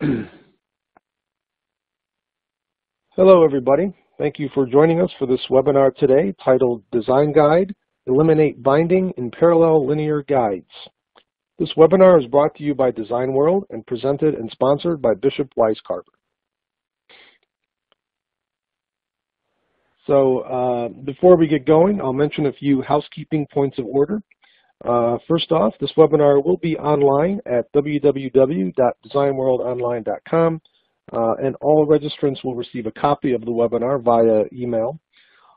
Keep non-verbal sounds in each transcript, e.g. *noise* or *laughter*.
*clears throat* Hello, everybody. Thank you for joining us for this webinar today titled Design Guide, Eliminate Binding in Parallel Linear Guides. This webinar is brought to you by Design World and presented and sponsored by Bishop Wisecarver. So uh, before we get going, I'll mention a few housekeeping points of order. Uh, first off, this webinar will be online at www.designworldonline.com uh, and all registrants will receive a copy of the webinar via email.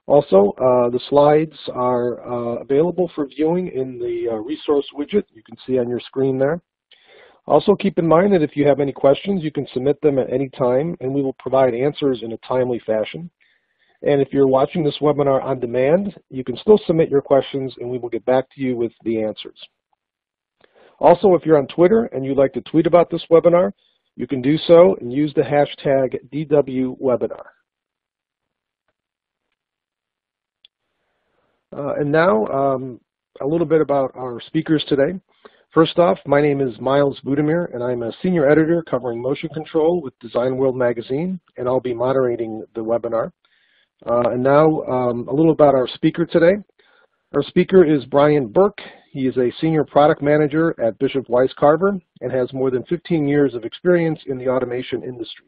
Also, uh, the slides are uh, available for viewing in the uh, resource widget you can see on your screen there. Also keep in mind that if you have any questions, you can submit them at any time and we will provide answers in a timely fashion. And if you're watching this webinar on demand, you can still submit your questions and we will get back to you with the answers. Also, if you're on Twitter and you'd like to tweet about this webinar, you can do so and use the hashtag DWWebinar. Uh, and now, um, a little bit about our speakers today. First off, my name is Miles Budimir, and I'm a senior editor covering motion control with Design World magazine, and I'll be moderating the webinar. Uh, and now, um, a little about our speaker today. Our speaker is Brian Burke. He is a senior product manager at Bishop Wisecarver and has more than 15 years of experience in the automation industry.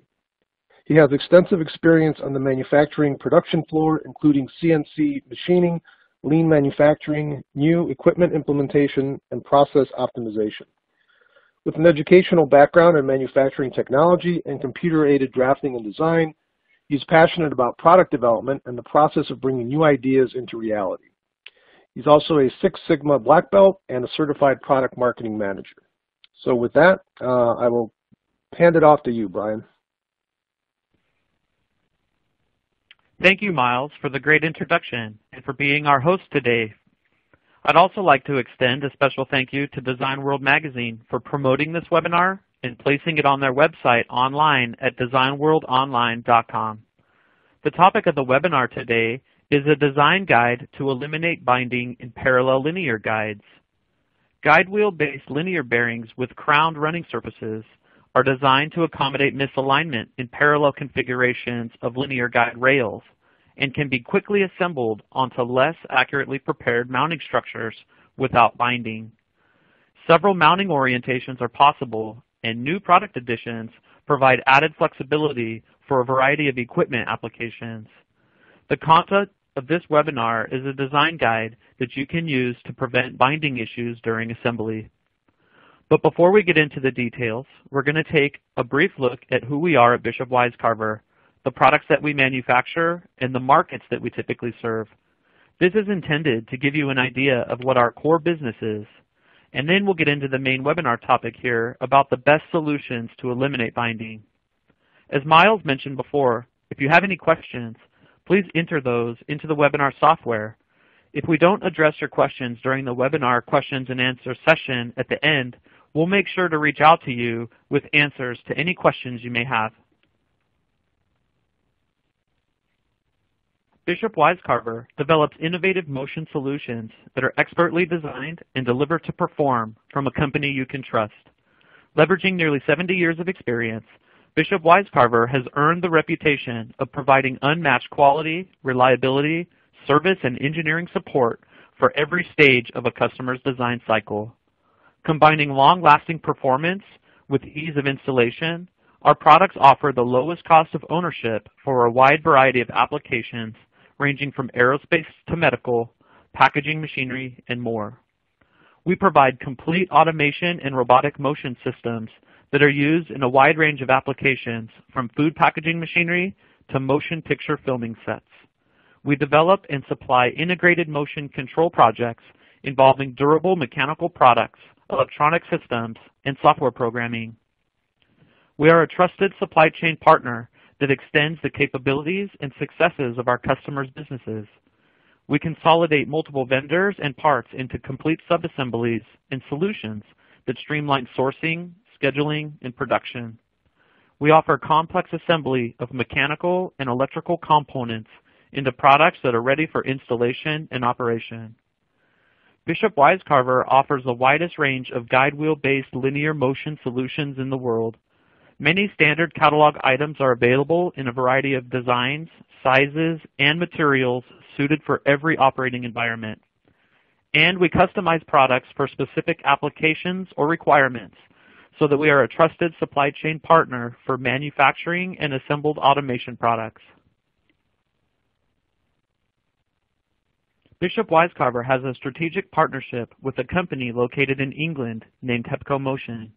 He has extensive experience on the manufacturing production floor, including CNC machining, lean manufacturing, new equipment implementation, and process optimization. With an educational background in manufacturing technology and computer-aided drafting and design, he's passionate about product development and the process of bringing new ideas into reality. He's also a Six Sigma Black Belt and a Certified Product Marketing Manager. So with that, uh, I will hand it off to you, Brian. Thank you, Miles, for the great introduction and for being our host today. I'd also like to extend a special thank you to Design World Magazine for promoting this webinar and placing it on their website online at designworldonline.com. The topic of the webinar today is a design guide to eliminate binding in parallel linear guides. Guide wheel-based linear bearings with crowned running surfaces are designed to accommodate misalignment in parallel configurations of linear guide rails and can be quickly assembled onto less accurately prepared mounting structures without binding. Several mounting orientations are possible, and new product additions provide added flexibility for a variety of equipment applications. The content of this webinar is a design guide that you can use to prevent binding issues during assembly. But before we get into the details, we're going to take a brief look at who we are at Bishop Wisecarver, the products that we manufacture, and the markets that we typically serve. This is intended to give you an idea of what our core business is, and then we'll get into the main webinar topic here about the best solutions to eliminate binding. As Miles mentioned before, if you have any questions, please enter those into the webinar software. If we don't address your questions during the webinar questions and answer session at the end, we'll make sure to reach out to you with answers to any questions you may have. Bishop Wisecarver develops innovative motion solutions that are expertly designed and delivered to perform from a company you can trust. Leveraging nearly 70 years of experience, Bishop Wisecarver has earned the reputation of providing unmatched quality, reliability, service, and engineering support for every stage of a customer's design cycle. Combining long-lasting performance with ease of installation, our products offer the lowest cost of ownership for a wide variety of applications ranging from aerospace to medical, packaging machinery, and more. We provide complete automation and robotic motion systems that are used in a wide range of applications from food packaging machinery to motion picture filming sets. We develop and supply integrated motion control projects involving durable mechanical products, electronic systems, and software programming. We are a trusted supply chain partner that extends the capabilities and successes of our customers' businesses. We consolidate multiple vendors and parts into complete subassemblies and solutions that streamline sourcing, scheduling, and production. We offer complex assembly of mechanical and electrical components into products that are ready for installation and operation. Bishop Wisecarver offers the widest range of guide wheel-based linear motion solutions in the world. Many standard catalog items are available in a variety of designs, sizes, and materials suited for every operating environment. And we customize products for specific applications or requirements so that we are a trusted supply chain partner for manufacturing and assembled automation products. Bishop Wisecarver has a strategic partnership with a company located in England named Hepco Motion.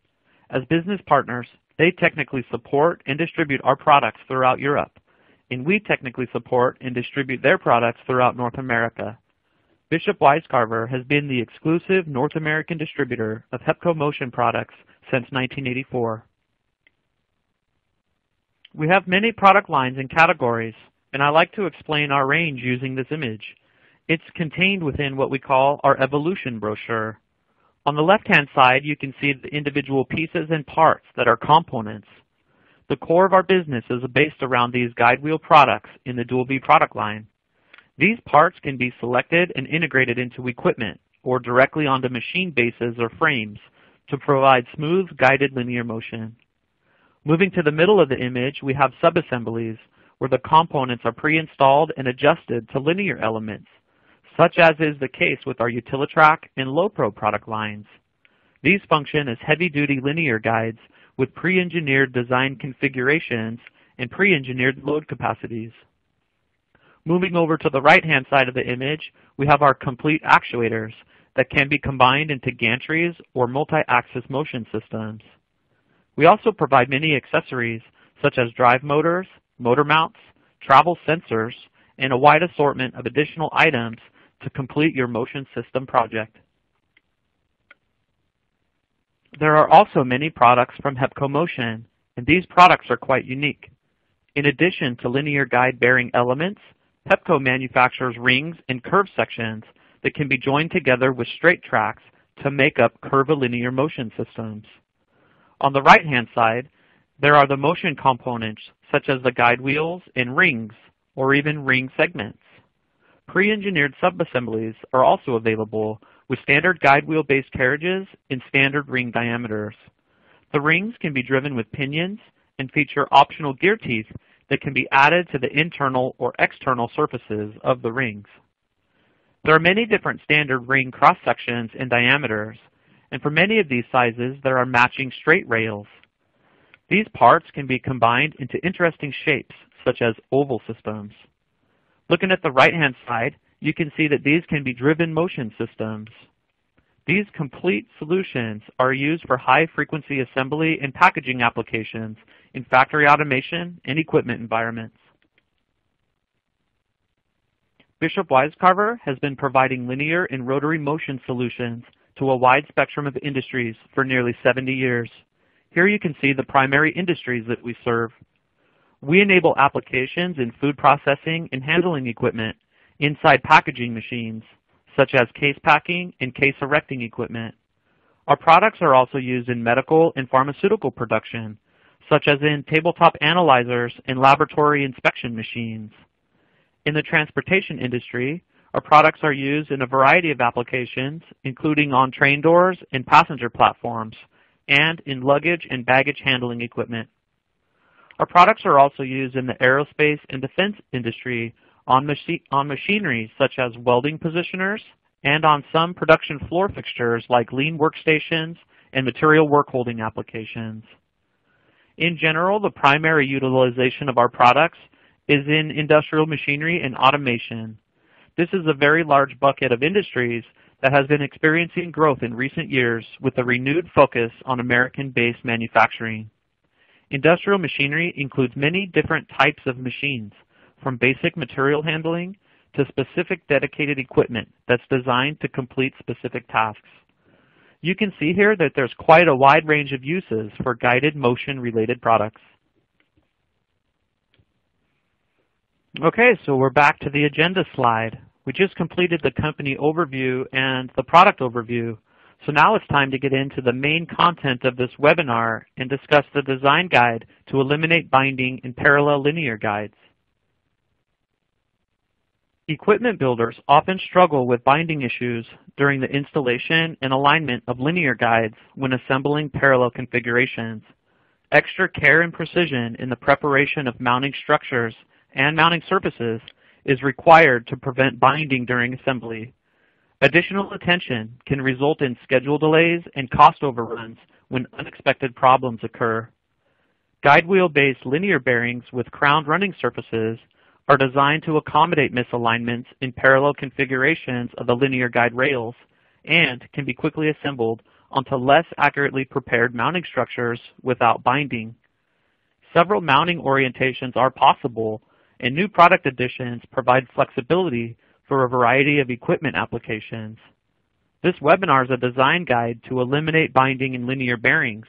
As business partners, they technically support and distribute our products throughout Europe, and we technically support and distribute their products throughout North America. Bishop Wisecarver has been the exclusive North American distributor of Hepco Motion products since 1984. We have many product lines and categories, and I like to explain our range using this image. It's contained within what we call our evolution brochure. On the left-hand side, you can see the individual pieces and parts that are components. The core of our business is based around these guide wheel products in the Dual V product line. These parts can be selected and integrated into equipment or directly onto machine bases or frames to provide smooth guided linear motion. Moving to the middle of the image, we have subassemblies where the components are pre-installed and adjusted to linear elements such as is the case with our UtiliTrak and LoPro product lines. These function as heavy-duty linear guides with pre-engineered design configurations and pre-engineered load capacities. Moving over to the right-hand side of the image, we have our complete actuators that can be combined into gantries or multi-axis motion systems. We also provide many accessories such as drive motors, motor mounts, travel sensors, and a wide assortment of additional items to complete your motion system project. There are also many products from Hepco Motion, and these products are quite unique. In addition to linear guide bearing elements, Hepco manufactures rings and curve sections that can be joined together with straight tracks to make up curvilinear motion systems. On the right-hand side, there are the motion components such as the guide wheels and rings, or even ring segments. Pre-engineered subassemblies are also available with standard guide wheel-based carriages in standard ring diameters. The rings can be driven with pinions and feature optional gear teeth that can be added to the internal or external surfaces of the rings. There are many different standard ring cross-sections and diameters, and for many of these sizes there are matching straight rails. These parts can be combined into interesting shapes, such as oval systems. Looking at the right-hand side, you can see that these can be driven motion systems. These complete solutions are used for high-frequency assembly and packaging applications in factory automation and equipment environments. Bishop Wisecarver has been providing linear and rotary motion solutions to a wide spectrum of industries for nearly 70 years. Here you can see the primary industries that we serve. We enable applications in food processing and handling equipment inside packaging machines, such as case packing and case erecting equipment. Our products are also used in medical and pharmaceutical production, such as in tabletop analyzers and laboratory inspection machines. In the transportation industry, our products are used in a variety of applications, including on train doors and passenger platforms, and in luggage and baggage handling equipment. Our products are also used in the aerospace and defense industry on, machi on machinery such as welding positioners and on some production floor fixtures like lean workstations and material work holding applications. In general, the primary utilization of our products is in industrial machinery and automation. This is a very large bucket of industries that has been experiencing growth in recent years with a renewed focus on American-based manufacturing. Industrial machinery includes many different types of machines, from basic material handling to specific dedicated equipment that's designed to complete specific tasks. You can see here that there's quite a wide range of uses for guided motion related products. Okay, so we're back to the agenda slide. We just completed the company overview and the product overview. So now it's time to get into the main content of this webinar and discuss the design guide to eliminate binding in parallel linear guides. Equipment builders often struggle with binding issues during the installation and alignment of linear guides when assembling parallel configurations. extra care and precision in the preparation of mounting structures and mounting surfaces is required to prevent binding during assembly. Additional attention can result in schedule delays and cost overruns when unexpected problems occur. Guide wheel-based linear bearings with crowned running surfaces are designed to accommodate misalignments in parallel configurations of the linear guide rails and can be quickly assembled onto less accurately prepared mounting structures without binding. Several mounting orientations are possible, and new product additions provide flexibility for a variety of equipment applications. This webinar is a design guide to eliminate binding in linear bearings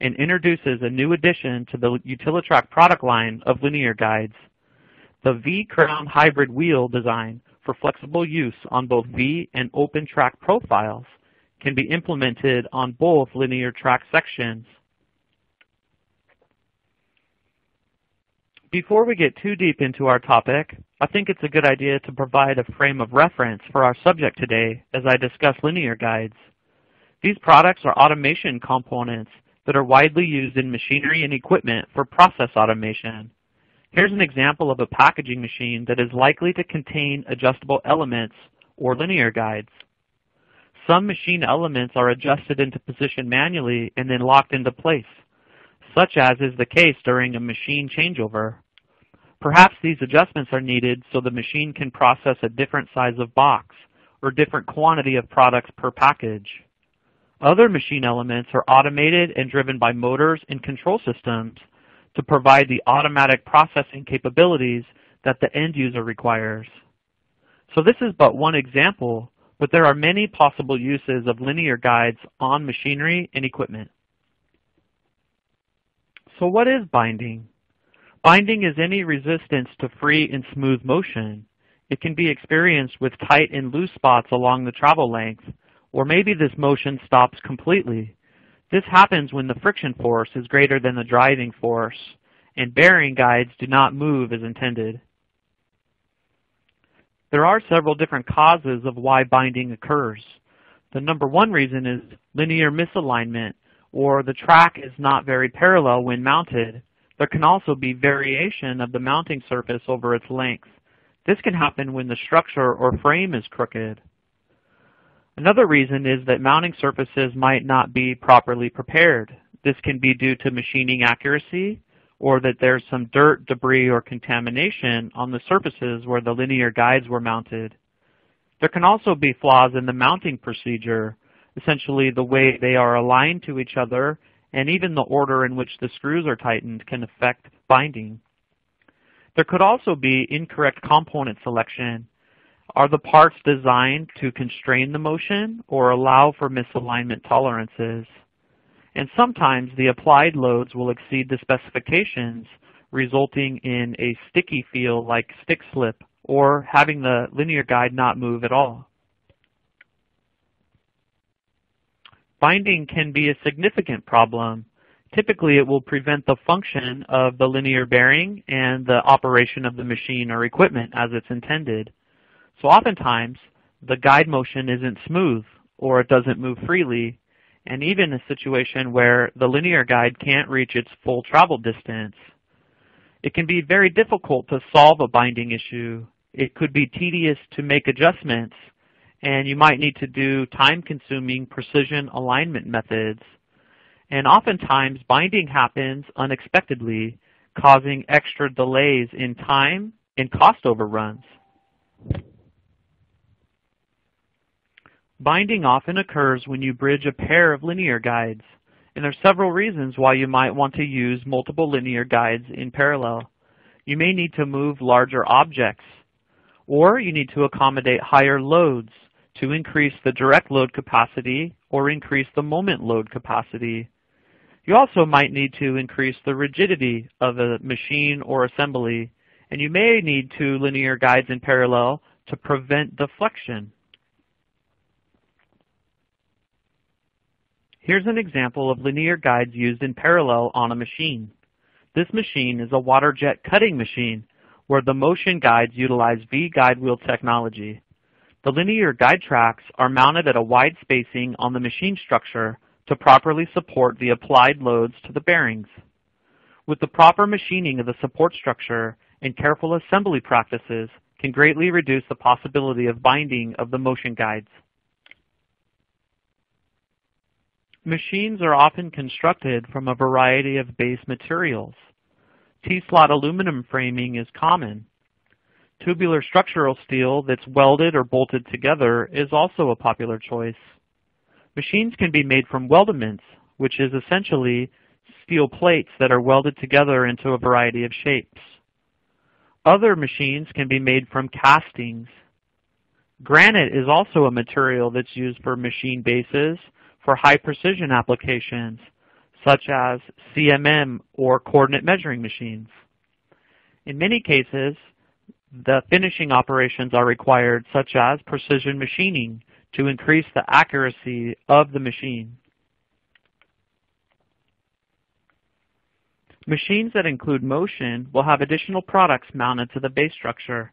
and introduces a new addition to the UtiliTrak product line of linear guides. The V-crown hybrid wheel design for flexible use on both V and open track profiles can be implemented on both linear track sections. Before we get too deep into our topic, I think it's a good idea to provide a frame of reference for our subject today as I discuss linear guides. These products are automation components that are widely used in machinery and equipment for process automation. Here's an example of a packaging machine that is likely to contain adjustable elements or linear guides. Some machine elements are adjusted into position manually and then locked into place, such as is the case during a machine changeover. Perhaps these adjustments are needed so the machine can process a different size of box or different quantity of products per package. Other machine elements are automated and driven by motors and control systems to provide the automatic processing capabilities that the end user requires. So this is but one example but there are many possible uses of linear guides on machinery and equipment. So what is binding? Binding is any resistance to free and smooth motion. It can be experienced with tight and loose spots along the travel length, or maybe this motion stops completely. This happens when the friction force is greater than the driving force, and bearing guides do not move as intended. There are several different causes of why binding occurs. The number one reason is linear misalignment, or the track is not very parallel when mounted. There can also be variation of the mounting surface over its length. This can happen when the structure or frame is crooked. Another reason is that mounting surfaces might not be properly prepared. This can be due to machining accuracy, or that there's some dirt, debris, or contamination on the surfaces where the linear guides were mounted. There can also be flaws in the mounting procedure, essentially the way they are aligned to each other, and even the order in which the screws are tightened can affect binding. There could also be incorrect component selection. Are the parts designed to constrain the motion or allow for misalignment tolerances? and sometimes the applied loads will exceed the specifications, resulting in a sticky feel like stick slip or having the linear guide not move at all. Binding can be a significant problem. Typically, it will prevent the function of the linear bearing and the operation of the machine or equipment as it's intended. So oftentimes, the guide motion isn't smooth or it doesn't move freely and even a situation where the linear guide can't reach its full travel distance. It can be very difficult to solve a binding issue. It could be tedious to make adjustments, and you might need to do time-consuming precision alignment methods. And oftentimes, binding happens unexpectedly, causing extra delays in time and cost overruns. Binding often occurs when you bridge a pair of linear guides, and there are several reasons why you might want to use multiple linear guides in parallel. You may need to move larger objects, or you need to accommodate higher loads to increase the direct load capacity or increase the moment load capacity. You also might need to increase the rigidity of a machine or assembly, and you may need two linear guides in parallel to prevent deflection. Here's an example of linear guides used in parallel on a machine. This machine is a water jet cutting machine where the motion guides utilize V-guide wheel technology. The linear guide tracks are mounted at a wide spacing on the machine structure to properly support the applied loads to the bearings. With the proper machining of the support structure and careful assembly practices can greatly reduce the possibility of binding of the motion guides. Machines are often constructed from a variety of base materials. T-slot aluminum framing is common. Tubular structural steel that's welded or bolted together is also a popular choice. Machines can be made from weldments, which is essentially steel plates that are welded together into a variety of shapes. Other machines can be made from castings. Granite is also a material that's used for machine bases for high precision applications such as CMM or coordinate measuring machines. In many cases, the finishing operations are required such as precision machining to increase the accuracy of the machine. Machines that include motion will have additional products mounted to the base structure.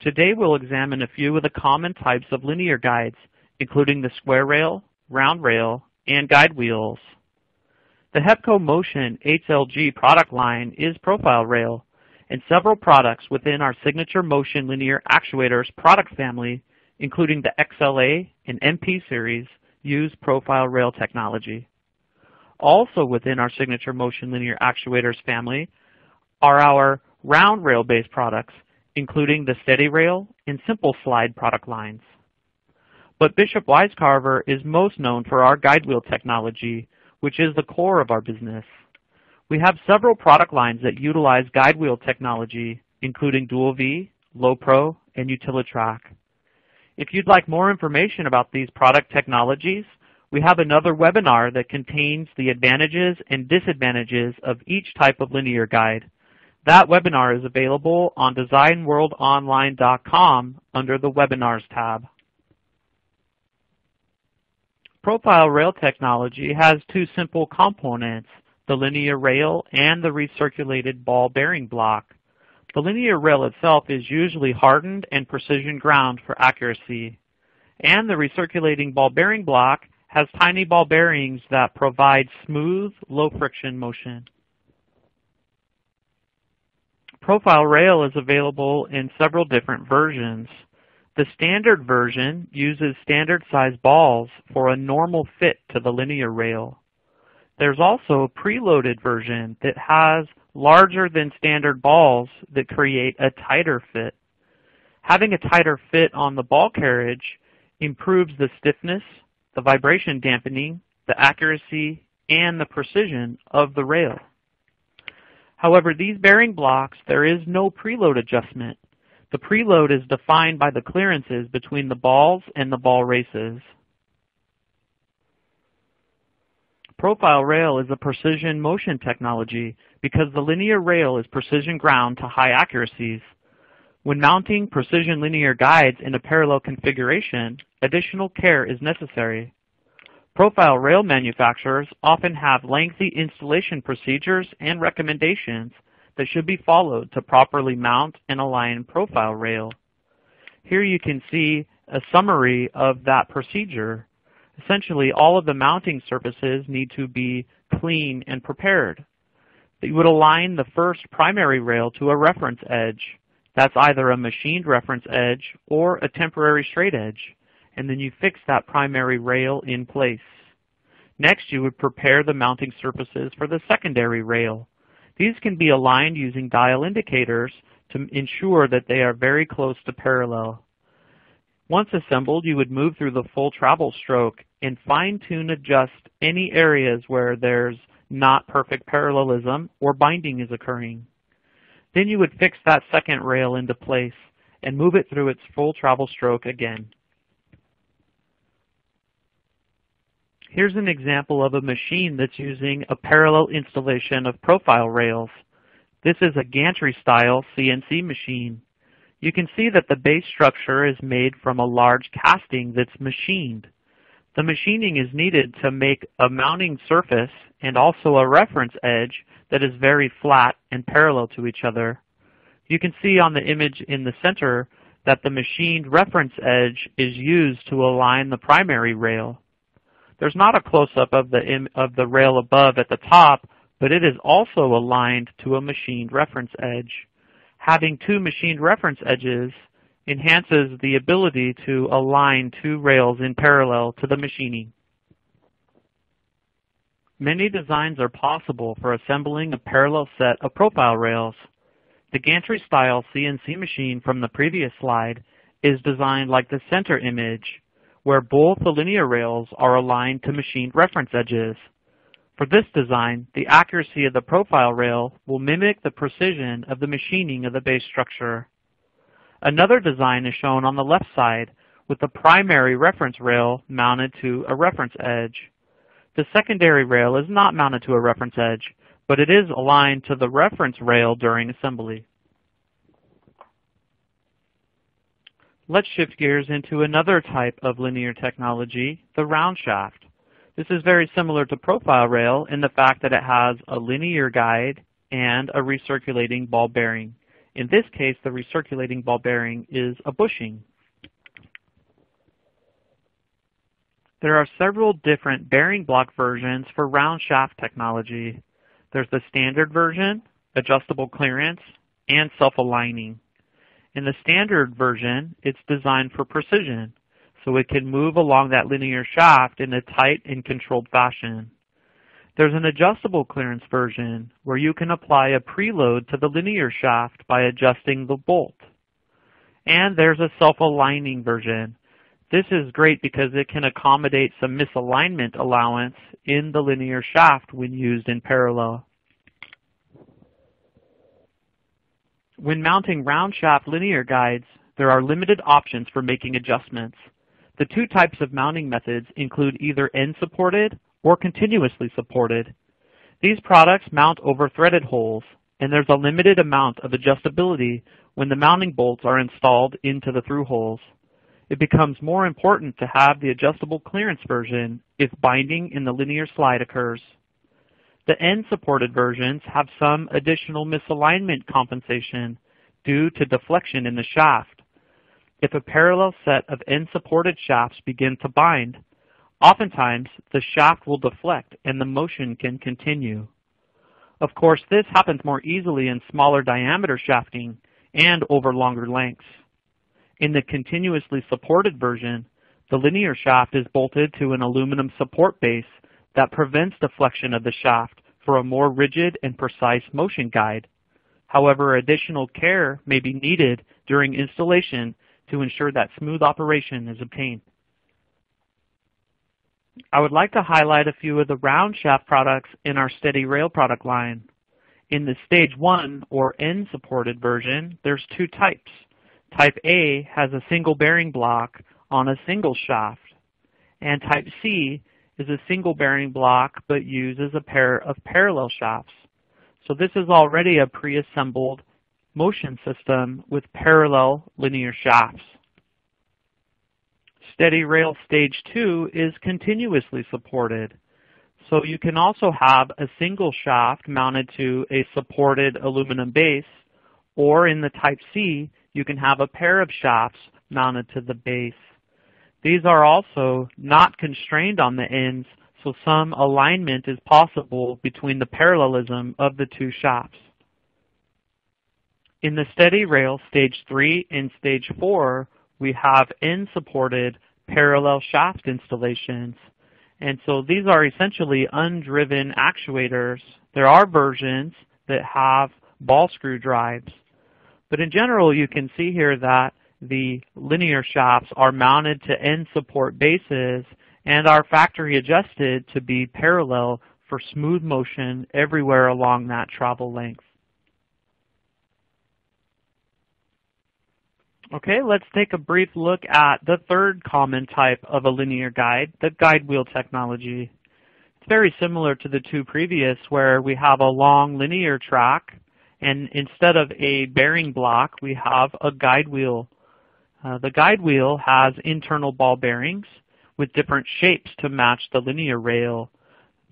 Today we'll examine a few of the common types of linear guides, including the square rail, round rail, and guide wheels. The HEPCO Motion HLG product line is profile rail, and several products within our signature motion linear actuators product family, including the XLA and MP series, use profile rail technology. Also within our signature motion linear actuators family are our round rail based products, including the Steady Rail and Simple Slide product lines. But Bishop Wisecarver is most known for our guide wheel technology, which is the core of our business. We have several product lines that utilize guide wheel technology, including Dual V, LoPro, and UtiliTrak. If you'd like more information about these product technologies, we have another webinar that contains the advantages and disadvantages of each type of linear guide. That webinar is available on designworldonline.com under the Webinars tab. Profile rail technology has two simple components, the linear rail and the recirculated ball bearing block. The linear rail itself is usually hardened and precision ground for accuracy. And the recirculating ball bearing block has tiny ball bearings that provide smooth, low friction motion. Profile rail is available in several different versions. The standard version uses standard size balls for a normal fit to the linear rail. There's also a preloaded version that has larger than standard balls that create a tighter fit. Having a tighter fit on the ball carriage improves the stiffness, the vibration dampening, the accuracy, and the precision of the rail. However, these bearing blocks, there is no preload adjustment. The preload is defined by the clearances between the balls and the ball races. Profile rail is a precision motion technology because the linear rail is precision ground to high accuracies. When mounting precision linear guides in a parallel configuration, additional care is necessary. Profile rail manufacturers often have lengthy installation procedures and recommendations that should be followed to properly mount and align profile rail. Here you can see a summary of that procedure. Essentially, all of the mounting surfaces need to be clean and prepared. You would align the first primary rail to a reference edge. That's either a machined reference edge or a temporary straight edge. And then you fix that primary rail in place. Next, you would prepare the mounting surfaces for the secondary rail. These can be aligned using dial indicators to ensure that they are very close to parallel. Once assembled, you would move through the full travel stroke and fine-tune adjust any areas where there's not perfect parallelism or binding is occurring. Then you would fix that second rail into place and move it through its full travel stroke again. Here's an example of a machine that's using a parallel installation of profile rails. This is a gantry-style CNC machine. You can see that the base structure is made from a large casting that's machined. The machining is needed to make a mounting surface and also a reference edge that is very flat and parallel to each other. You can see on the image in the center that the machined reference edge is used to align the primary rail. There's not a close-up of the, of the rail above at the top, but it is also aligned to a machined reference edge. Having two machined reference edges enhances the ability to align two rails in parallel to the machining. Many designs are possible for assembling a parallel set of profile rails. The gantry style CNC machine from the previous slide is designed like the center image, where both the linear rails are aligned to machined reference edges. For this design, the accuracy of the profile rail will mimic the precision of the machining of the base structure. Another design is shown on the left side with the primary reference rail mounted to a reference edge. The secondary rail is not mounted to a reference edge, but it is aligned to the reference rail during assembly. Let's shift gears into another type of linear technology, the round shaft. This is very similar to profile rail in the fact that it has a linear guide and a recirculating ball bearing. In this case, the recirculating ball bearing is a bushing. There are several different bearing block versions for round shaft technology. There's the standard version, adjustable clearance, and self-aligning. In the standard version, it's designed for precision, so it can move along that linear shaft in a tight and controlled fashion. There's an adjustable clearance version where you can apply a preload to the linear shaft by adjusting the bolt. And there's a self-aligning version this is great because it can accommodate some misalignment allowance in the linear shaft when used in parallel. When mounting round shaft linear guides, there are limited options for making adjustments. The two types of mounting methods include either end-supported or continuously supported. These products mount over threaded holes, and there's a limited amount of adjustability when the mounting bolts are installed into the through holes it becomes more important to have the adjustable clearance version if binding in the linear slide occurs. The end-supported versions have some additional misalignment compensation due to deflection in the shaft. If a parallel set of end-supported shafts begin to bind, oftentimes the shaft will deflect and the motion can continue. Of course, this happens more easily in smaller diameter shafting and over longer lengths. In the continuously supported version, the linear shaft is bolted to an aluminum support base that prevents deflection of the shaft for a more rigid and precise motion guide. However, additional care may be needed during installation to ensure that smooth operation is obtained. I would like to highlight a few of the round shaft products in our Steady Rail product line. In the Stage 1 or end-supported version, there's two types. Type A has a single bearing block on a single shaft, and Type C is a single bearing block but uses a pair of parallel shafts. So this is already a pre-assembled motion system with parallel linear shafts. Steady Rail Stage 2 is continuously supported. So you can also have a single shaft mounted to a supported aluminum base, or in the Type C, you can have a pair of shafts mounted to the base. These are also not constrained on the ends, so some alignment is possible between the parallelism of the two shafts. In the steady rail stage 3 and stage 4, we have end-supported parallel shaft installations. And so these are essentially undriven actuators. There are versions that have ball screw drives. But in general, you can see here that the linear shafts are mounted to end support bases and are factory adjusted to be parallel for smooth motion everywhere along that travel length. Okay, let's take a brief look at the third common type of a linear guide, the guide wheel technology. It's very similar to the two previous where we have a long linear track and instead of a bearing block, we have a guide wheel. Uh, the guide wheel has internal ball bearings with different shapes to match the linear rail.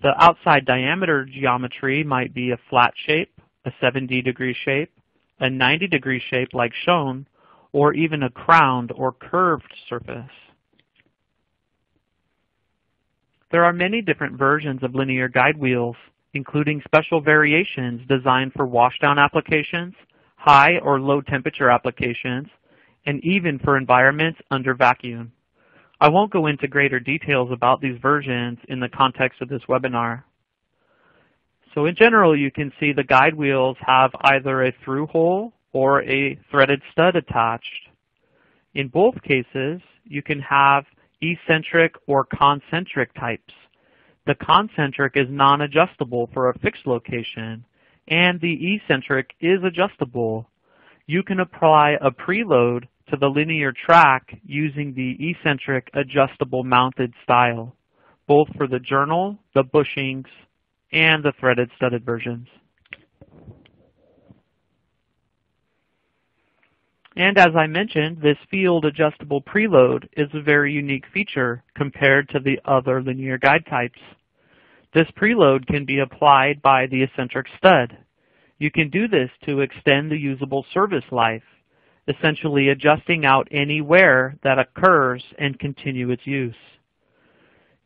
The outside diameter geometry might be a flat shape, a 70 degree shape, a 90 degree shape like shown, or even a crowned or curved surface. There are many different versions of linear guide wheels including special variations designed for washdown applications, high or low temperature applications, and even for environments under vacuum. I won't go into greater details about these versions in the context of this webinar. So in general, you can see the guide wheels have either a through hole or a threaded stud attached. In both cases, you can have eccentric or concentric types. The concentric is non-adjustable for a fixed location, and the eccentric is adjustable. You can apply a preload to the linear track using the eccentric adjustable mounted style, both for the journal, the bushings, and the threaded studded versions. And as I mentioned, this field adjustable preload is a very unique feature compared to the other linear guide types. This preload can be applied by the eccentric stud. You can do this to extend the usable service life, essentially adjusting out any wear that occurs and continue its use.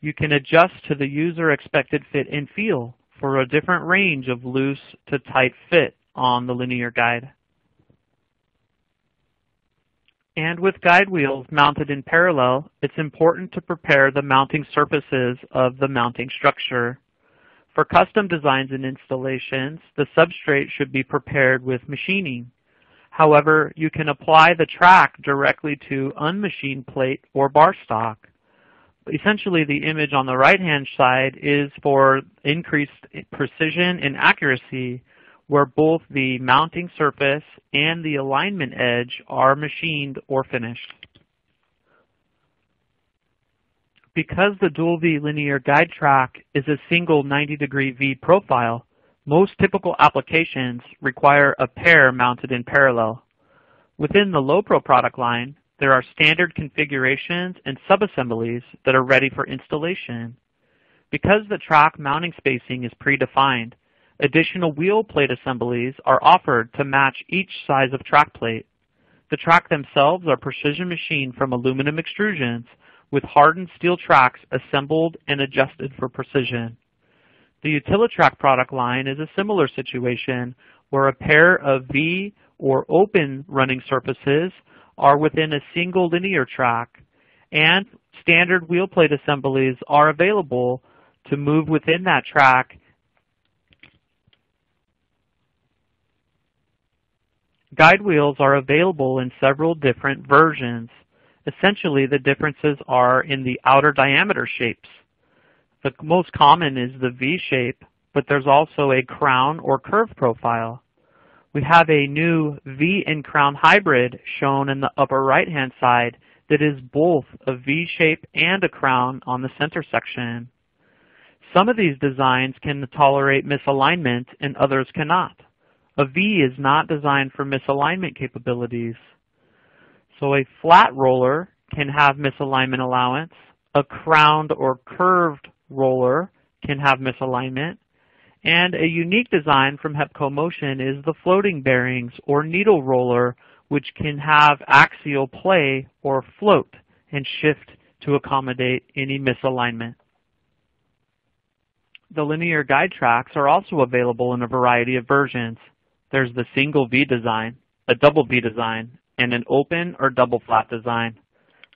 You can adjust to the user expected fit and feel for a different range of loose to tight fit on the linear guide. And with guide wheels mounted in parallel, it's important to prepare the mounting surfaces of the mounting structure. For custom designs and installations, the substrate should be prepared with machining. However, you can apply the track directly to unmachined plate or bar stock. Essentially, the image on the right-hand side is for increased precision and accuracy where both the mounting surface and the alignment edge are machined or finished. Because the dual V linear guide track is a single 90 degree V profile, most typical applications require a pair mounted in parallel. Within the LoPro product line, there are standard configurations and subassemblies that are ready for installation. Because the track mounting spacing is predefined, Additional wheel plate assemblies are offered to match each size of track plate. The track themselves are precision machined from aluminum extrusions with hardened steel tracks assembled and adjusted for precision. The UtiliTrak product line is a similar situation where a pair of V or open running surfaces are within a single linear track and standard wheel plate assemblies are available to move within that track Guide wheels are available in several different versions. Essentially, the differences are in the outer diameter shapes. The most common is the V shape, but there's also a crown or curve profile. We have a new V and crown hybrid shown in the upper right-hand side that is both a V shape and a crown on the center section. Some of these designs can tolerate misalignment and others cannot. A V is not designed for misalignment capabilities. So a flat roller can have misalignment allowance. A crowned or curved roller can have misalignment. And a unique design from Hepco Motion is the floating bearings or needle roller, which can have axial play or float and shift to accommodate any misalignment. The linear guide tracks are also available in a variety of versions. There's the single V design, a double V design, and an open or double flat design.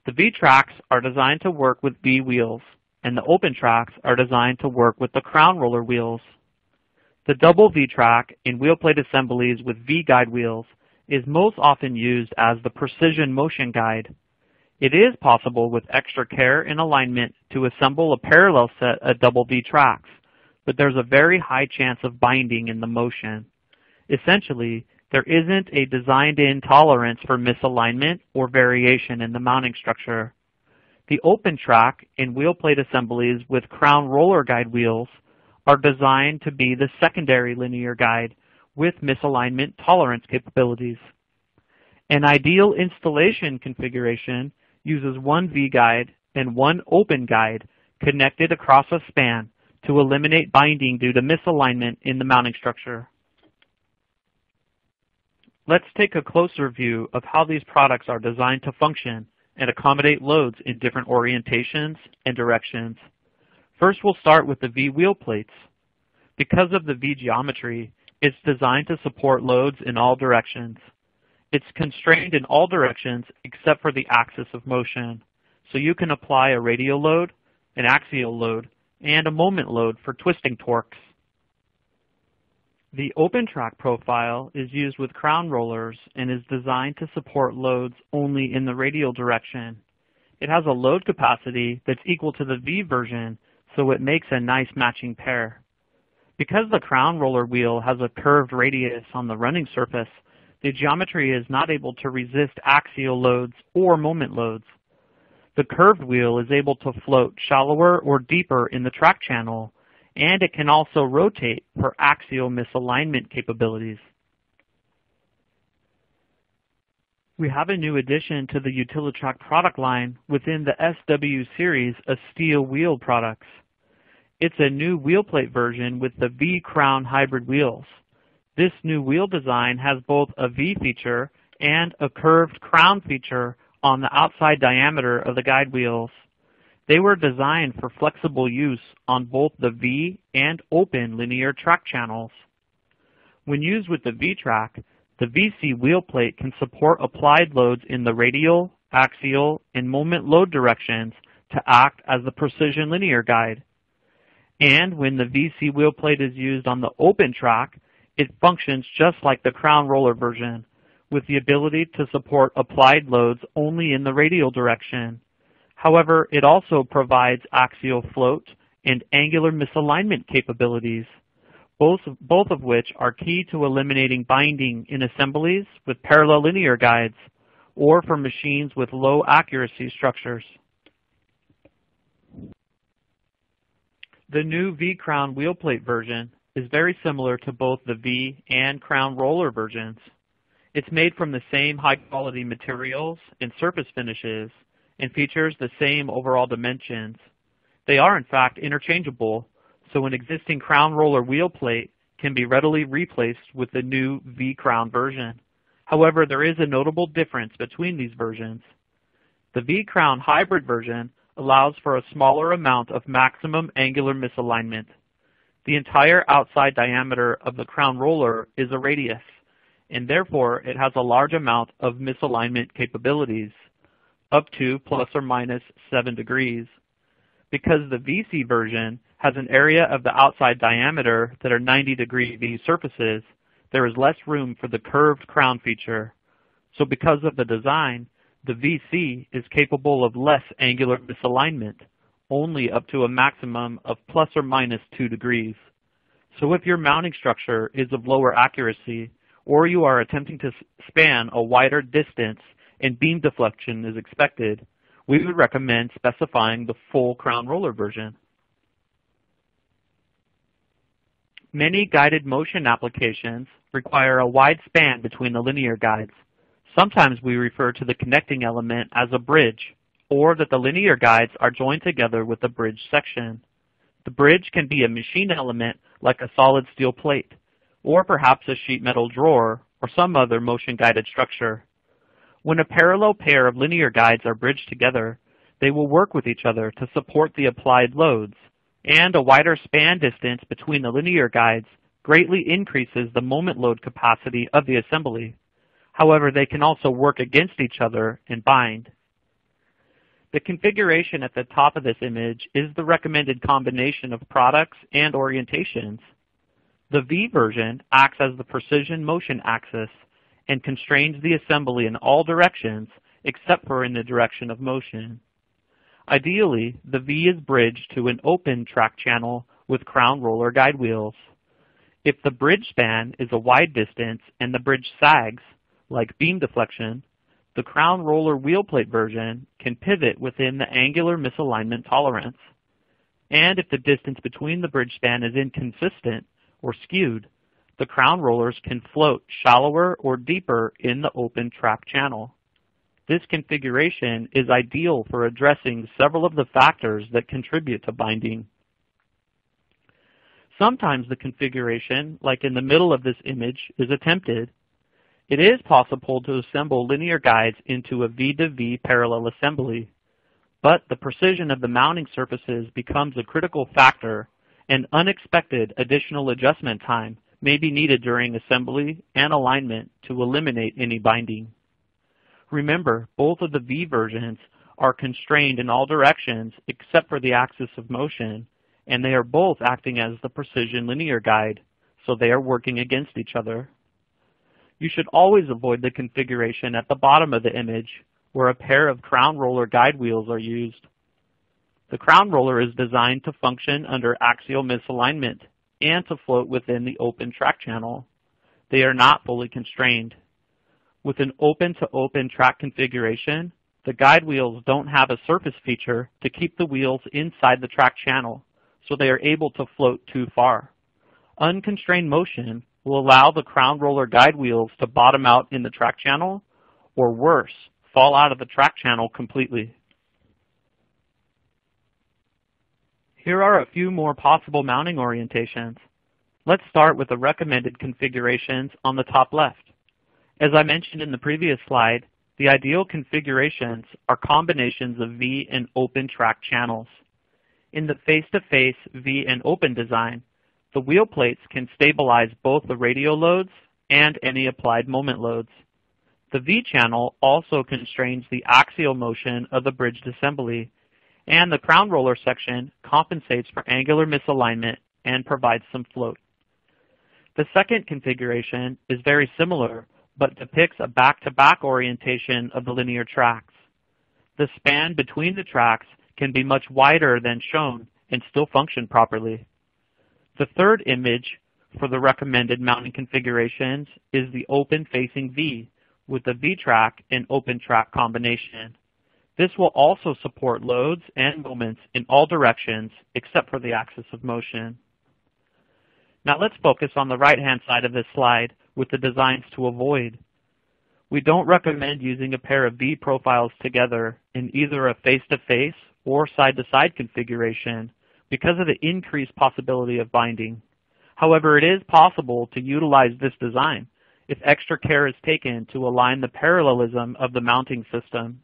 The V tracks are designed to work with V wheels, and the open tracks are designed to work with the crown roller wheels. The double V track in wheel plate assemblies with V guide wheels is most often used as the precision motion guide. It is possible with extra care and alignment to assemble a parallel set of double V tracks, but there's a very high chance of binding in the motion. Essentially, there isn't a designed-in tolerance for misalignment or variation in the mounting structure. The open track in wheel plate assemblies with crown roller guide wheels are designed to be the secondary linear guide with misalignment tolerance capabilities. An ideal installation configuration uses one V-guide and one open guide connected across a span to eliminate binding due to misalignment in the mounting structure. Let's take a closer view of how these products are designed to function and accommodate loads in different orientations and directions. First, we'll start with the V wheel plates. Because of the V geometry, it's designed to support loads in all directions. It's constrained in all directions except for the axis of motion, so you can apply a radial load, an axial load, and a moment load for twisting torques. The open track profile is used with crown rollers and is designed to support loads only in the radial direction. It has a load capacity that's equal to the V version, so it makes a nice matching pair. Because the crown roller wheel has a curved radius on the running surface, the geometry is not able to resist axial loads or moment loads. The curved wheel is able to float shallower or deeper in the track channel, and it can also rotate for axial misalignment capabilities. We have a new addition to the UtiliTrak product line within the SW series of steel wheel products. It's a new wheel plate version with the V-Crown hybrid wheels. This new wheel design has both a V feature and a curved crown feature on the outside diameter of the guide wheels. They were designed for flexible use on both the V and open linear track channels. When used with the V-Track, the VC wheel plate can support applied loads in the radial, axial, and moment load directions to act as the precision linear guide. And when the VC wheel plate is used on the open track, it functions just like the crown roller version, with the ability to support applied loads only in the radial direction. However, it also provides axial float and angular misalignment capabilities, both, both of which are key to eliminating binding in assemblies with parallel linear guides or for machines with low accuracy structures. The new V-Crown wheel plate version is very similar to both the V and Crown roller versions. It's made from the same high-quality materials and surface finishes and features the same overall dimensions. They are, in fact, interchangeable, so an existing crown roller wheel plate can be readily replaced with the new V-Crown version. However, there is a notable difference between these versions. The V-Crown hybrid version allows for a smaller amount of maximum angular misalignment. The entire outside diameter of the crown roller is a radius and therefore it has a large amount of misalignment capabilities, up to plus or minus 7 degrees. Because the VC version has an area of the outside diameter that are 90 degree V surfaces, there is less room for the curved crown feature. So because of the design, the VC is capable of less angular misalignment, only up to a maximum of plus or minus 2 degrees. So if your mounting structure is of lower accuracy, or you are attempting to span a wider distance and beam deflection is expected, we would recommend specifying the full crown roller version. Many guided motion applications require a wide span between the linear guides. Sometimes we refer to the connecting element as a bridge, or that the linear guides are joined together with a bridge section. The bridge can be a machine element like a solid steel plate or perhaps a sheet metal drawer, or some other motion-guided structure. When a parallel pair of linear guides are bridged together, they will work with each other to support the applied loads, and a wider span distance between the linear guides greatly increases the moment load capacity of the assembly. However, they can also work against each other and bind. The configuration at the top of this image is the recommended combination of products and orientations. The V version acts as the precision motion axis and constrains the assembly in all directions except for in the direction of motion. Ideally, the V is bridged to an open track channel with crown roller guide wheels. If the bridge span is a wide distance and the bridge sags, like beam deflection, the crown roller wheel plate version can pivot within the angular misalignment tolerance. And if the distance between the bridge span is inconsistent, or skewed, the crown rollers can float shallower or deeper in the open track channel. This configuration is ideal for addressing several of the factors that contribute to binding. Sometimes the configuration, like in the middle of this image, is attempted. It is possible to assemble linear guides into a V-to-V parallel assembly, but the precision of the mounting surfaces becomes a critical factor and unexpected additional adjustment time may be needed during assembly and alignment to eliminate any binding. Remember, both of the V versions are constrained in all directions except for the axis of motion, and they are both acting as the precision linear guide, so they are working against each other. You should always avoid the configuration at the bottom of the image where a pair of crown roller guide wheels are used. The crown roller is designed to function under axial misalignment and to float within the open track channel. They are not fully constrained. With an open-to-open -open track configuration, the guide wheels don't have a surface feature to keep the wheels inside the track channel, so they are able to float too far. Unconstrained motion will allow the crown roller guide wheels to bottom out in the track channel, or worse, fall out of the track channel completely. Here are a few more possible mounting orientations. Let's start with the recommended configurations on the top left. As I mentioned in the previous slide, the ideal configurations are combinations of V and open track channels. In the face-to-face -face V and open design, the wheel plates can stabilize both the radial loads and any applied moment loads. The V channel also constrains the axial motion of the bridged assembly and the crown roller section compensates for angular misalignment and provides some float. The second configuration is very similar, but depicts a back-to-back -back orientation of the linear tracks. The span between the tracks can be much wider than shown and still function properly. The third image for the recommended mounting configurations is the open-facing V with the V-track and open track combination. This will also support loads and moments in all directions except for the axis of motion. Now let's focus on the right-hand side of this slide with the designs to avoid. We don't recommend using a pair of V profiles together in either a face-to-face -face or side-to-side -side configuration because of the increased possibility of binding. However, it is possible to utilize this design if extra care is taken to align the parallelism of the mounting system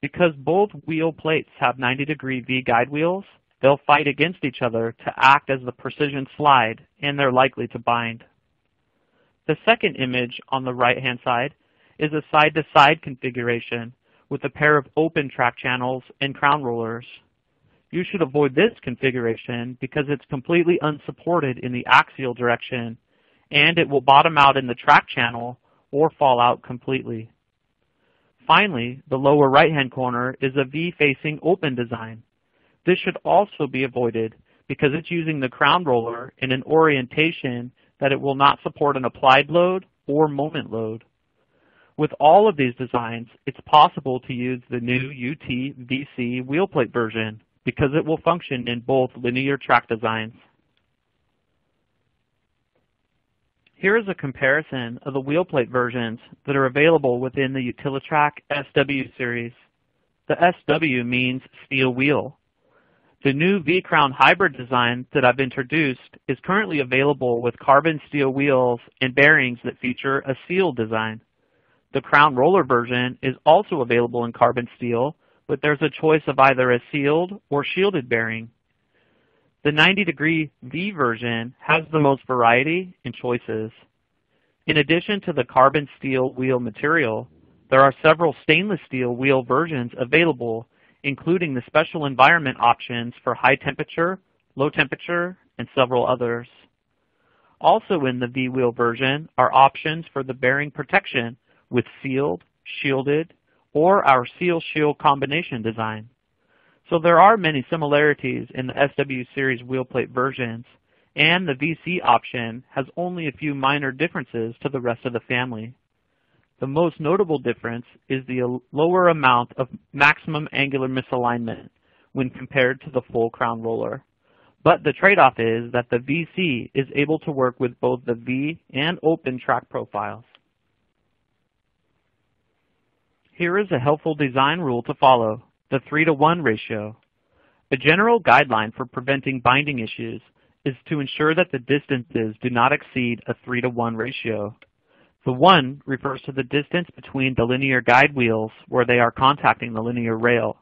because both wheel plates have 90 degree V guide wheels, they'll fight against each other to act as the precision slide, and they're likely to bind. The second image on the right-hand side is a side-to-side configuration with a pair of open track channels and crown rollers. You should avoid this configuration because it's completely unsupported in the axial direction, and it will bottom out in the track channel or fall out completely. Finally, the lower right-hand corner is a V-facing open design. This should also be avoided because it's using the crown roller in an orientation that it will not support an applied load or moment load. With all of these designs, it's possible to use the new UT VC wheel plate version because it will function in both linear track designs. Here is a comparison of the wheel plate versions that are available within the UtiliTrak SW series. The SW means steel wheel. The new V-Crown hybrid design that I've introduced is currently available with carbon steel wheels and bearings that feature a sealed design. The Crown Roller version is also available in carbon steel, but there's a choice of either a sealed or shielded bearing. The 90 degree V version has the most variety and choices. In addition to the carbon steel wheel material, there are several stainless steel wheel versions available, including the special environment options for high temperature, low temperature, and several others. Also in the V-wheel version are options for the bearing protection with sealed, shielded, or our seal-shield combination design. So there are many similarities in the SW series wheel plate versions, and the VC option has only a few minor differences to the rest of the family. The most notable difference is the lower amount of maximum angular misalignment when compared to the full crown roller. But the trade-off is that the VC is able to work with both the V and open track profiles. Here is a helpful design rule to follow the 3 to 1 ratio. A general guideline for preventing binding issues is to ensure that the distances do not exceed a 3 to 1 ratio. The 1 refers to the distance between the linear guide wheels where they are contacting the linear rail.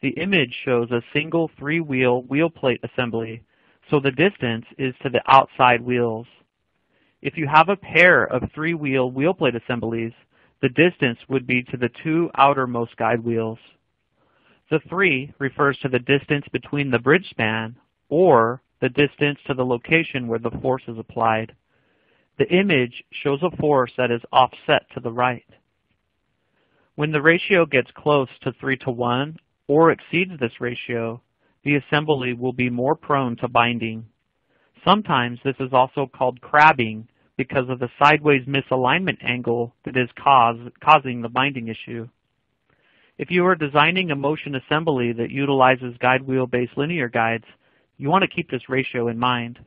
The image shows a single three-wheel wheel plate assembly so the distance is to the outside wheels. If you have a pair of three-wheel wheel plate assemblies, the distance would be to the two outermost guide wheels. The 3 refers to the distance between the bridge span or the distance to the location where the force is applied. The image shows a force that is offset to the right. When the ratio gets close to 3 to 1 or exceeds this ratio, the assembly will be more prone to binding. Sometimes this is also called crabbing because of the sideways misalignment angle that is cause, causing the binding issue. If you are designing a motion assembly that utilizes guide wheel-based linear guides, you want to keep this ratio in mind.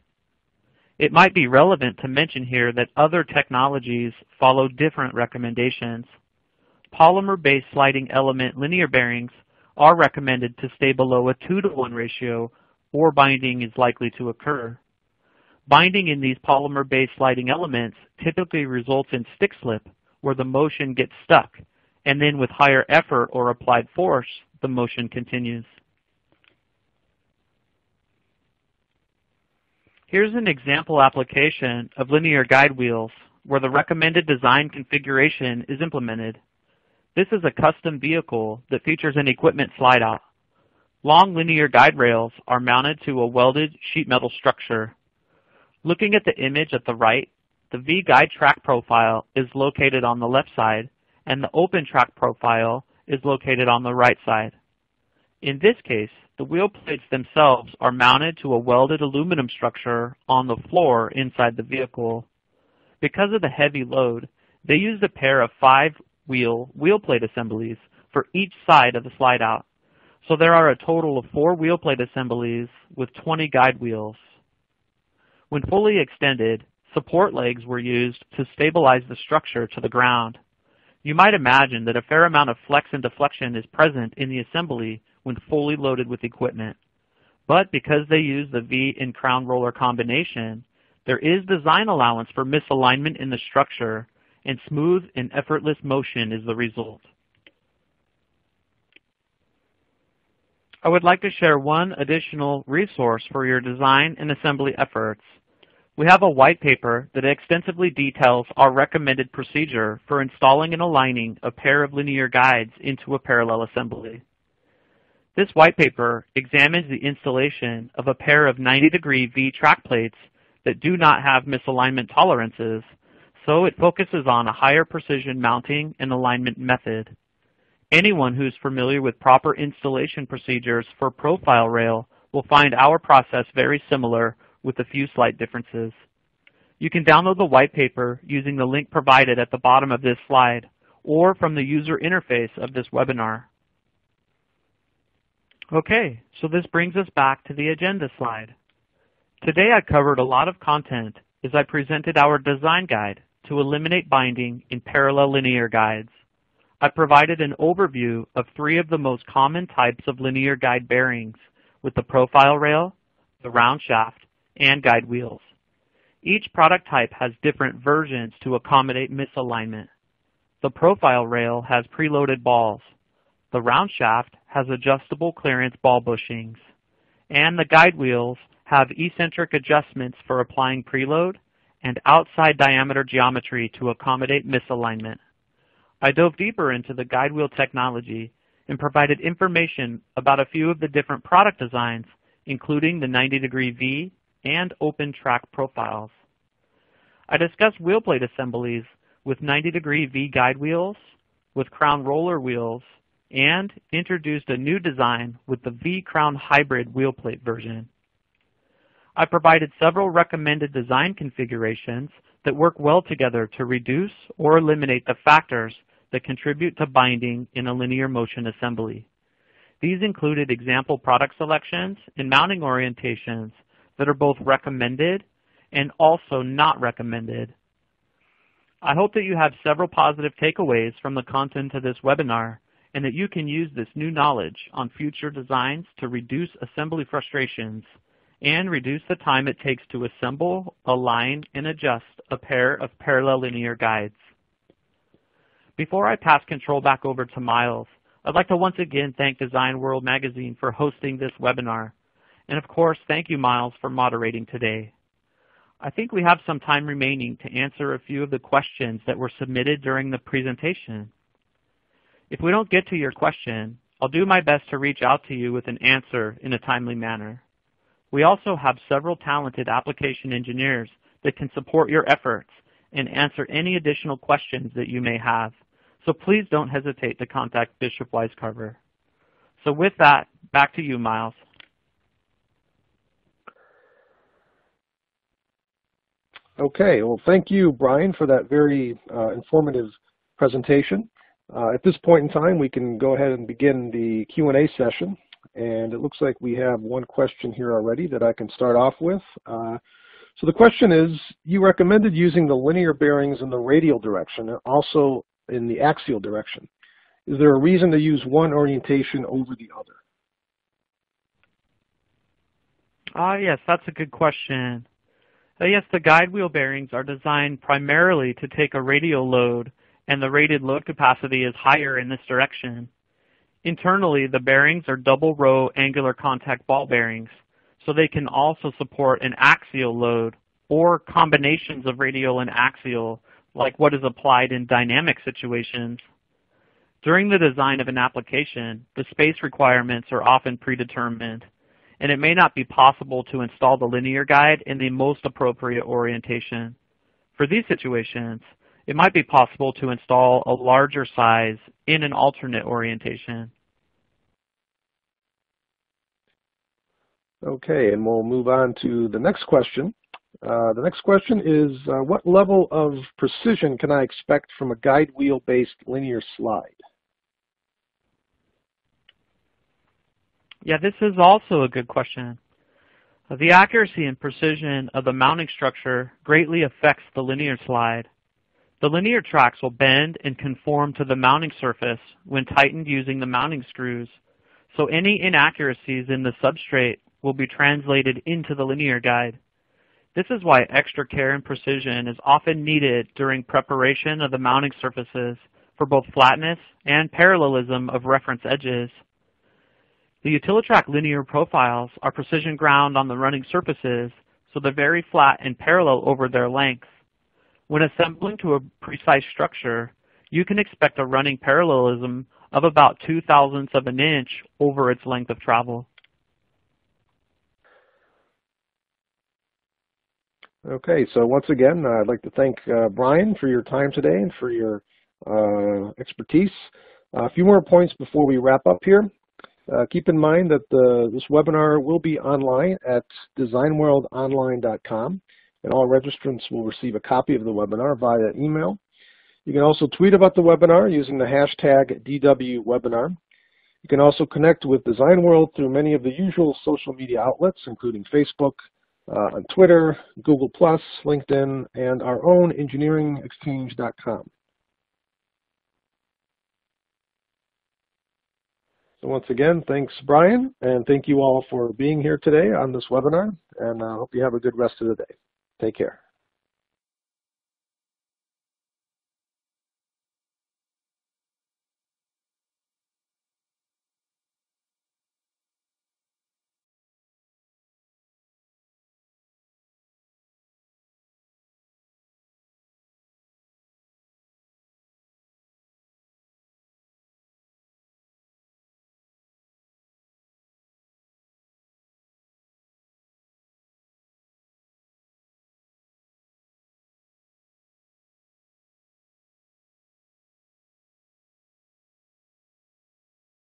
It might be relevant to mention here that other technologies follow different recommendations. Polymer-based sliding element linear bearings are recommended to stay below a 2 to 1 ratio or binding is likely to occur. Binding in these polymer-based sliding elements typically results in stick slip, where the motion gets stuck, and then with higher effort or applied force, the motion continues. Here's an example application of linear guide wheels where the recommended design configuration is implemented. This is a custom vehicle that features an equipment slide out. Long linear guide rails are mounted to a welded sheet metal structure. Looking at the image at the right, the V-guide track profile is located on the left side and the open track profile is located on the right side. In this case, the wheel plates themselves are mounted to a welded aluminum structure on the floor inside the vehicle. Because of the heavy load, they used a pair of five-wheel wheel plate assemblies for each side of the slide out. So there are a total of four wheel plate assemblies with 20 guide wheels. When fully extended, support legs were used to stabilize the structure to the ground. You might imagine that a fair amount of flex and deflection is present in the assembly when fully loaded with equipment. But because they use the V and crown roller combination, there is design allowance for misalignment in the structure, and smooth and effortless motion is the result. I would like to share one additional resource for your design and assembly efforts. We have a white paper that extensively details our recommended procedure for installing and aligning a pair of linear guides into a parallel assembly. This white paper examines the installation of a pair of 90-degree V track plates that do not have misalignment tolerances, so it focuses on a higher precision mounting and alignment method. Anyone who's familiar with proper installation procedures for profile rail will find our process very similar with a few slight differences. You can download the white paper using the link provided at the bottom of this slide or from the user interface of this webinar. Okay, so this brings us back to the agenda slide. Today I covered a lot of content as I presented our design guide to eliminate binding in parallel linear guides. I provided an overview of three of the most common types of linear guide bearings with the profile rail, the round shaft, and guide wheels. Each product type has different versions to accommodate misalignment. The profile rail has preloaded balls. The round shaft has adjustable clearance ball bushings, and the guide wheels have eccentric adjustments for applying preload and outside diameter geometry to accommodate misalignment. I dove deeper into the guide wheel technology and provided information about a few of the different product designs, including the 90 degree V and open track profiles. I discussed wheel plate assemblies with 90 degree V guide wheels, with crown roller wheels, and introduced a new design with the V-Crown Hybrid wheelplate version. I provided several recommended design configurations that work well together to reduce or eliminate the factors that contribute to binding in a linear motion assembly. These included example product selections and mounting orientations that are both recommended and also not recommended. I hope that you have several positive takeaways from the content of this webinar and that you can use this new knowledge on future designs to reduce assembly frustrations and reduce the time it takes to assemble, align, and adjust a pair of parallel linear guides. Before I pass control back over to Miles, I'd like to once again thank Design World Magazine for hosting this webinar. And of course, thank you, Miles, for moderating today. I think we have some time remaining to answer a few of the questions that were submitted during the presentation. If we don't get to your question, I'll do my best to reach out to you with an answer in a timely manner. We also have several talented application engineers that can support your efforts and answer any additional questions that you may have. So please don't hesitate to contact Bishop Wisecarver. So with that, back to you, Miles. Okay, well, thank you, Brian, for that very uh, informative presentation. Uh, at this point in time, we can go ahead and begin the Q&A session. And it looks like we have one question here already that I can start off with. Uh, so the question is, you recommended using the linear bearings in the radial direction and also in the axial direction. Is there a reason to use one orientation over the other? Ah, yes, that's a good question. Yes, the guide wheel bearings are designed primarily to take a radial load, and the rated load capacity is higher in this direction. Internally, the bearings are double row angular contact ball bearings, so they can also support an axial load or combinations of radial and axial, like what is applied in dynamic situations. During the design of an application, the space requirements are often predetermined, and it may not be possible to install the linear guide in the most appropriate orientation. For these situations, it might be possible to install a larger size in an alternate orientation. Okay, and we'll move on to the next question. Uh, the next question is, uh, what level of precision can I expect from a guide wheel-based linear slide? Yeah, this is also a good question. Uh, the accuracy and precision of the mounting structure greatly affects the linear slide. The linear tracks will bend and conform to the mounting surface when tightened using the mounting screws, so any inaccuracies in the substrate will be translated into the linear guide. This is why extra care and precision is often needed during preparation of the mounting surfaces for both flatness and parallelism of reference edges. The UtiliTrak linear profiles are precision ground on the running surfaces, so they're very flat and parallel over their length. When assembling to a precise structure, you can expect a running parallelism of about two thousandths of an inch over its length of travel. Okay, so once again, uh, I'd like to thank uh, Brian for your time today and for your uh, expertise. a few more points before we wrap up here. Uh, keep in mind that the, this webinar will be online at designworldonline.com, and all registrants will receive a copy of the webinar via email. You can also tweet about the webinar using the hashtag DWWebinar. You can also connect with Design World through many of the usual social media outlets, including Facebook, uh, on Twitter, Google+, LinkedIn, and our own engineeringexchange.com. So once again, thanks, Brian, and thank you all for being here today on this webinar, and I hope you have a good rest of the day. Take care.